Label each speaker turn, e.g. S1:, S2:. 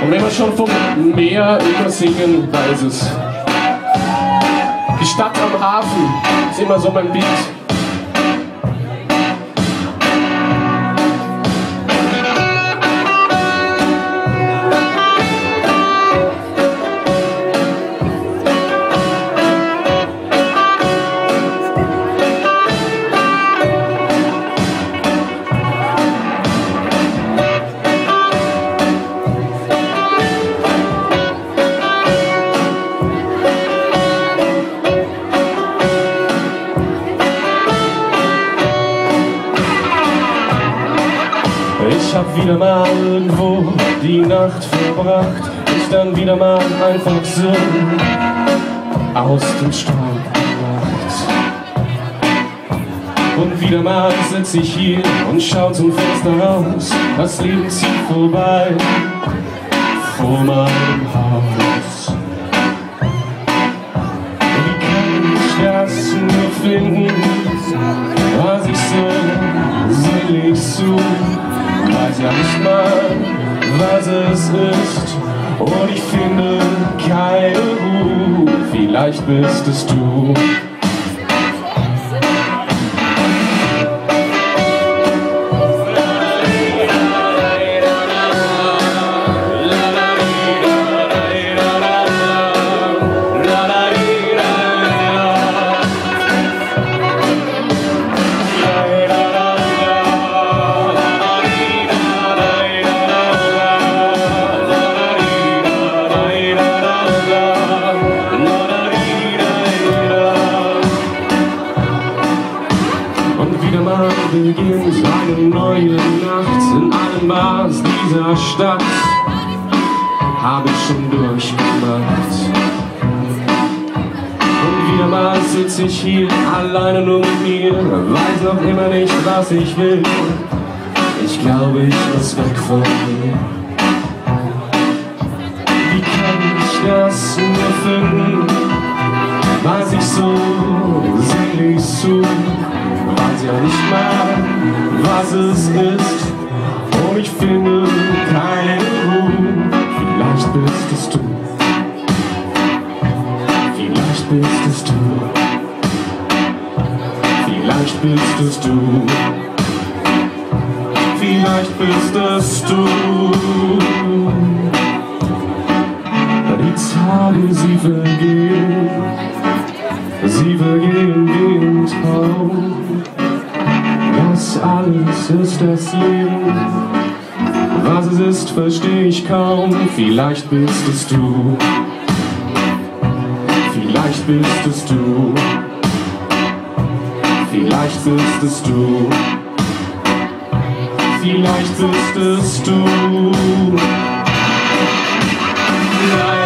S1: Und wenn man schon vom Meer immer singen, da ist es. Die Stadt am Hafen ist immer so mein Beat. Ich hab wieder mal irgendwo die Nacht verbracht, ich dann wieder mal einfach so aus dem Staub gemacht. Und wieder mal sitz ich hier und schau zum Fenster raus, das Leben zieht vorbei vor meinem Haus. Wie kann ich das nur finden, was ich so selig suche? Ja nicht mal, was es ist. Und ich finde keine Ruhe, vielleicht bist es du. Beginnt eine neue Nacht in allen Bars dieser Stadt. Hab ich schon durchgemacht. Und wieder mal sitz ich hier alleine nur mit mir, weiß noch immer nicht, was ich will. Ich glaube, ich muss weg von dir. Wie kann ich das nur finden, ja nicht mal, was es ist. Und ich finde keine Ruhe. Vielleicht bist es du. Vielleicht bist es du. Vielleicht bist es du. Vielleicht bist es du. Die Tage, sie vergehen. Sie vergehen wie im Traum alles ist das Leben. Was es ist, verstehe ich kaum. Vielleicht bist es du. Vielleicht bist es du. Vielleicht bist es du. Vielleicht bist es du. Vielleicht